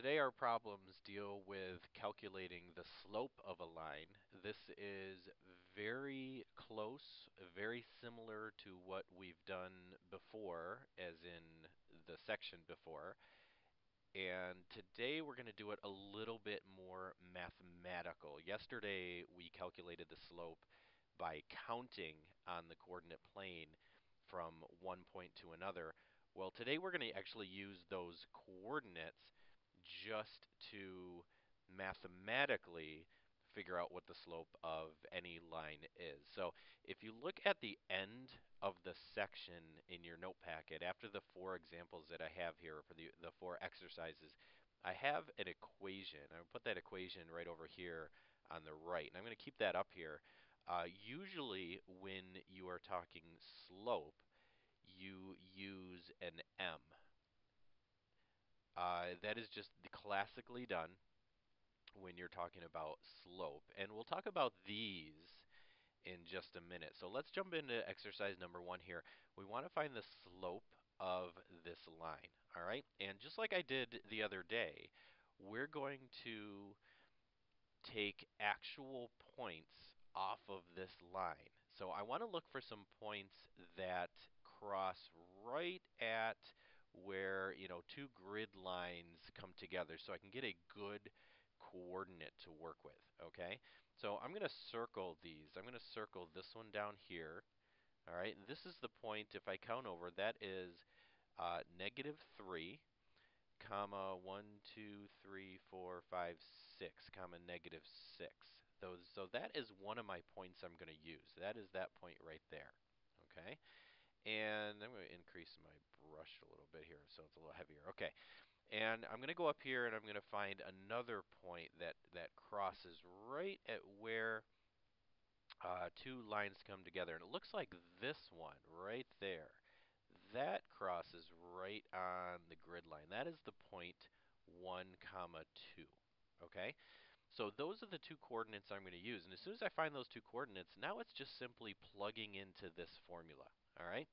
today our problems deal with calculating the slope of a line. This is very close, very similar to what we've done before, as in the section before. And today we're going to do it a little bit more mathematical. Yesterday we calculated the slope by counting on the coordinate plane from one point to another. Well, today we're going to actually use those coordinates just to mathematically figure out what the slope of any line is. So if you look at the end of the section in your note packet, after the four examples that I have here for the, the four exercises, I have an equation. I put that equation right over here on the right. And I'm going to keep that up here. Uh, usually when you are talking slope, you use an m. Uh, that is just classically done when you're talking about slope. And we'll talk about these in just a minute. So let's jump into exercise number one here. We want to find the slope of this line. All right? And just like I did the other day, we're going to take actual points off of this line. So I want to look for some points that cross right at where you know two grid lines come together so I can get a good coordinate to work with, okay? So I'm going to circle these. I'm going to circle this one down here. All right, this is the point, if I count over, that is uh, negative 3, comma 1, 2, 3, 4, 5, 6, comma negative 6. Those, so that is one of my points I'm going to use. That is that point right there. Okay, and I'm going to increase my brush a little bit here so it's a little heavier. Okay, and I'm going to go up here and I'm going to find another point that, that crosses right at where uh, two lines come together. And it looks like this one right there. That crosses right on the grid line. That is the point 1 comma 2. Okay? So those are the two coordinates I'm going to use. And as soon as I find those two coordinates, now it's just simply plugging into this formula. All right?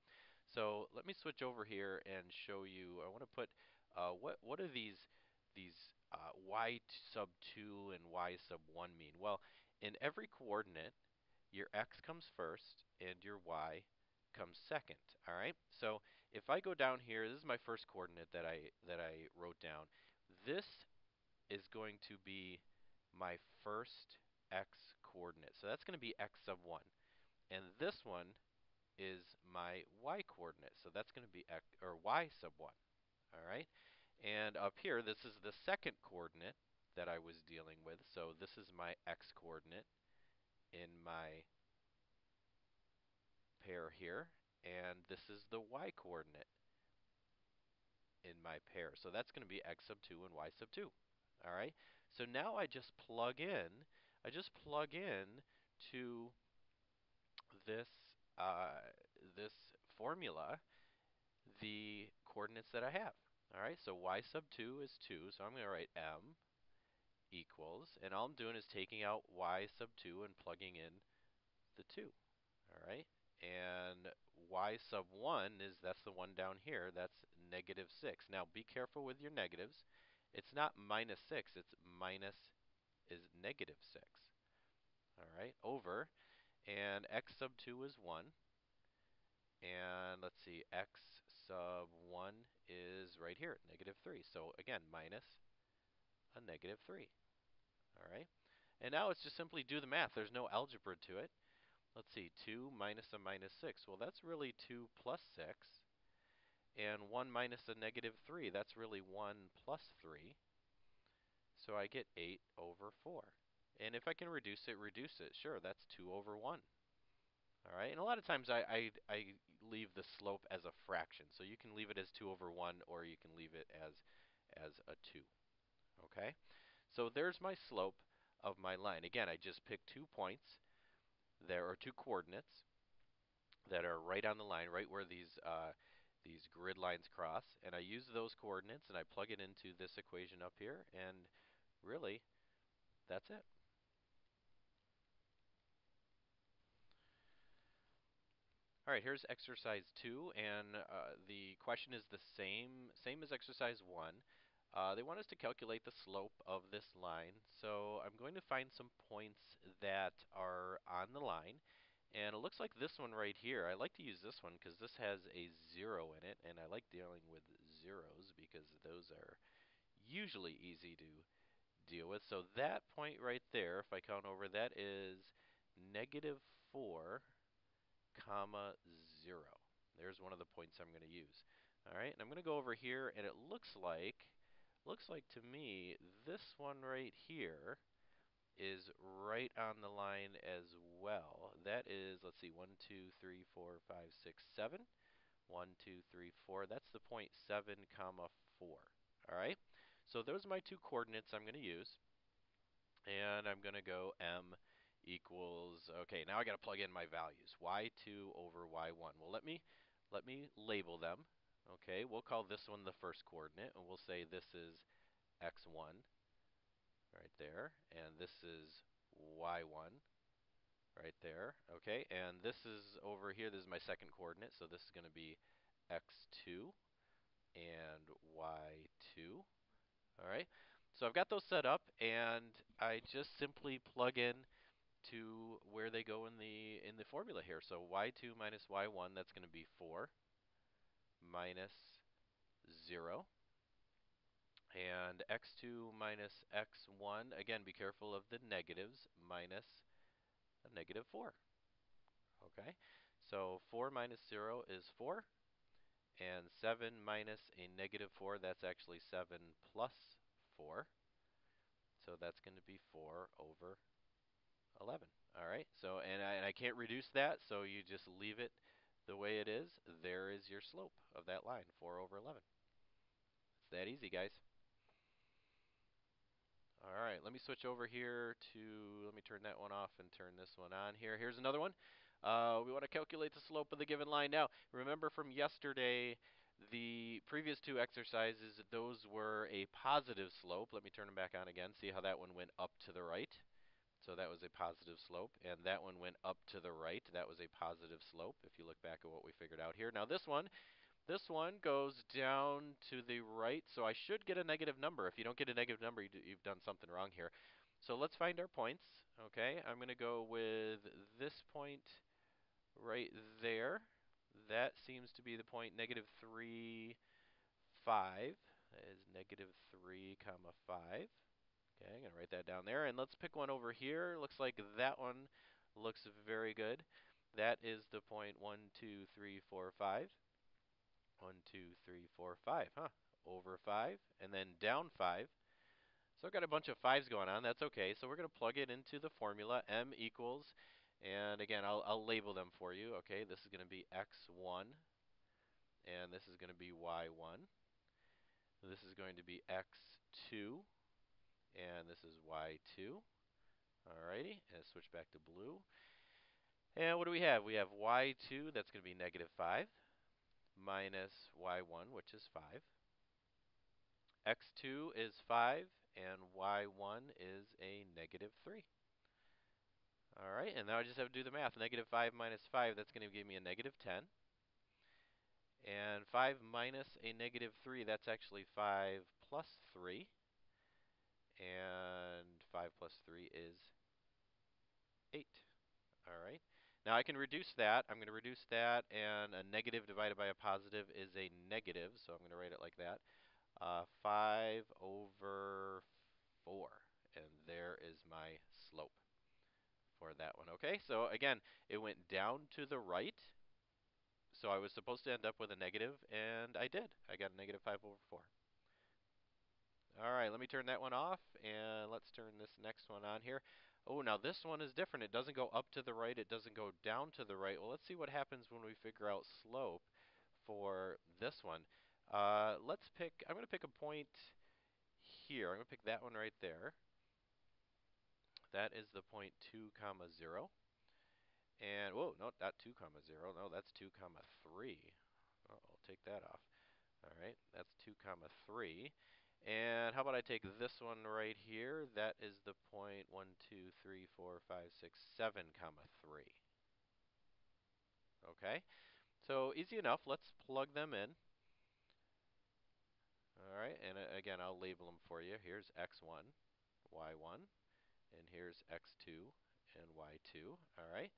So let me switch over here and show you. I want to put uh, what what do these these uh, y sub 2 and y sub 1 mean? Well, in every coordinate, your x comes first and your y comes second. All right. So if I go down here, this is my first coordinate that I that I wrote down. This is going to be my first x coordinate. So that's going to be x sub 1. And this one is my y coordinate. So that's going to be x, or y sub 1. All right? And up here, this is the second coordinate that I was dealing with. So this is my x coordinate in my pair here. And this is the y coordinate in my pair. So that's going to be x sub 2 and y sub 2. All right? So now I just plug in, I just plug in to this, uh, this formula the coordinates that I have. All right, so y sub 2 is 2, so I'm going to write m equals, and all I'm doing is taking out y sub 2 and plugging in the 2. All right, and y sub 1 is, that's the one down here, that's negative 6. Now be careful with your negatives. It's not minus 6, it's minus is negative 6. All right, over, and x sub 2 is 1. And let's see, x sub 1 is right here, negative 3. So again, minus a negative 3. All right. And now it's just simply do the math. There's no algebra to it. Let's see, 2 minus a minus 6. Well, that's really 2 plus 6. And 1 minus a negative 3, that's really 1 plus 3. So I get 8 over 4. And if I can reduce it, reduce it. Sure, that's 2 over 1. All right, and a lot of times I, I, I, leave the slope as a fraction. So you can leave it as 2 over 1 or you can leave it as, as a 2. Okay, so there's my slope of my line. Again, I just picked two points. There are two coordinates that are right on the line, right where these, uh, these grid lines cross. And I use those coordinates and I plug it into this equation up here. And really, that's it. All right, here's exercise two, and uh, the question is the same, same as exercise one. Uh, they want us to calculate the slope of this line. So I'm going to find some points that are on the line. And it looks like this one right here. I like to use this one because this has a zero in it. And I like dealing with zeros because those are usually easy to deal with. So that point right there, if I count over, that is negative 4 comma 0. There's one of the points I'm going to use. All right, and I'm going to go over here, and it looks like, looks like to me, this one right here is right on the line as well. That is, let's see, 1, 2, 3, 4, 5, 6, 7. 1, 2, 3, 4. That's the point 7 comma 4. All right, so those are my two coordinates I'm going to use. And I'm going to go m equals, okay, now I got to plug in my values, y2 over y1. Well, let me, let me label them. Okay, we'll call this one the first coordinate, and we'll say this is x1 right there, and this is y1 right there. Okay, and this is over here, this is my second coordinate, so this is going to be x2 and y2. All right, so I've got those set up, and I just simply plug in to where they go in the in the formula here. So y2 minus y1, that's going to be 4 minus 0. And x2 minus x1, again, be careful of the negatives, minus a negative 4. Okay, so 4 minus 0 is 4. And 7 minus a negative 4, that's actually 7 plus 4. So that's going to be 4 over 11. All right, so and I, and I can't reduce that, so you just leave it the way it is, there is your slope of that line, 4 over 11. It's that easy, guys. All right, let me switch over here to, let me turn that one off and turn this one on here. Here's another one. Uh, we want to calculate the slope of the given line. Now, remember from yesterday, the previous two exercises, those were a positive slope. Let me turn them back on again, see how that one went up to the right. So that was a positive slope, and that one went up to the right. That was a positive slope, if you look back at what we figured out here. Now this one, this one goes down to the right, so I should get a negative number. If you don't get a negative number, you have done something wrong here. So let's find our points. Okay, I'm going to go with this point right there. That seems to be the point negative 3, 5. That is negative 3 comma 5. Okay, I'm going to write that down there. And let's pick one over here. Looks like that one looks very good. That is the point 1, 2, 3, 4, 5. 1, 2, 3, 4, 5. Huh. Over 5. And then down 5. So I've got a bunch of 5s going on. That's okay. So we're going to plug it into the formula. M equals, and again, I'll, I'll label them for you. Okay, this is going to be x1. And this is going to be y1. This is going to be x2 and this is y2. Alrighty, and switch back to blue. And what do we have? We have y2, that's going to be negative 5, minus y1, which is 5. x2 is 5, and y1 is a negative 3. Alright, and now I just have to do the math. Negative 5 minus 5, that's going to give me a negative 10. And 5 minus a negative 3, that's actually 5 plus 3 and 5 plus 3 is 8. All right. Now I can reduce that. I'm going to reduce that, and a negative divided by a positive is a negative, so I'm going to write it like that. Uh, 5 over 4, and there is my slope for that one. Okay, so again, it went down to the right, so I was supposed to end up with a negative, and I did. I got a negative 5 over 4. All right, let me turn that one off, and let's turn this next one on here. Oh, now this one is different. It doesn't go up to the right. It doesn't go down to the right. Well, let's see what happens when we figure out slope for this one. Uh, let's pick, I'm going to pick a point here. I'm going to pick that one right there. That is the point 2 comma 0. And, whoa, no, not 2 comma 0. No, that's 2 comma 3. Uh -oh, take that off. All right, that's 2 comma 3. And how about I take this one right here? That is the point 1, 2, 3, 4, 5, 6, 7, comma 3. Okay, so easy enough. Let's plug them in. All right. right, and uh, again, I'll label them for you. Here's x1, y1, and here's x2 and y2. All right.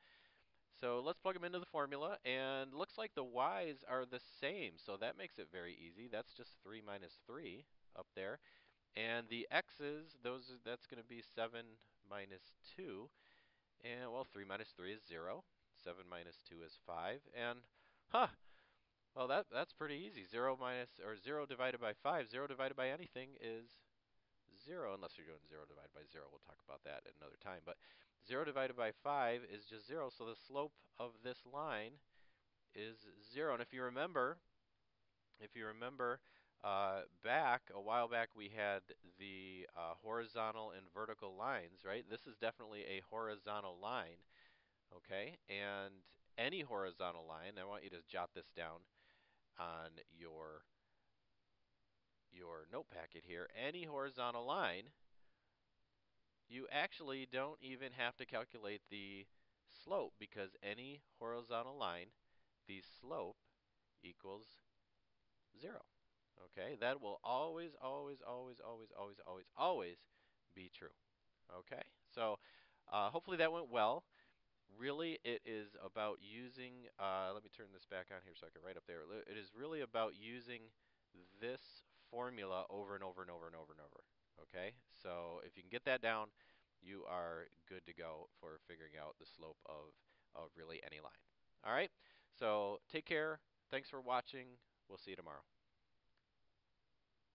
So let's plug them into the formula, and looks like the y's are the same, so that makes it very easy. That's just 3 minus 3 up there. And the x's, those that's going to be 7 minus 2. And, well, 3 minus 3 is 0. 7 minus 2 is 5. And, huh, well, that that's pretty easy. 0 minus, or 0 divided by 5, 0 divided by anything is 0, unless you're doing 0 divided by 0. We'll talk about that at another time. But 0 divided by 5 is just 0, so the slope of this line is 0. And if you remember, if you remember uh, back, a while back, we had the uh, horizontal and vertical lines, right? This is definitely a horizontal line, okay? And any horizontal line, I want you to jot this down on your your note packet here, any horizontal line, you actually don't even have to calculate the slope because any horizontal line, the slope equals zero. Okay, that will always, always, always, always, always, always, always be true. Okay, so uh, hopefully that went well. Really, it is about using, uh, let me turn this back on here so I can write up there. It is really about using this formula over and over and over and over and over. Okay, so if you can get that down, you are good to go for figuring out the slope of, of really any line. All right, so take care. Thanks for watching. We'll see you tomorrow.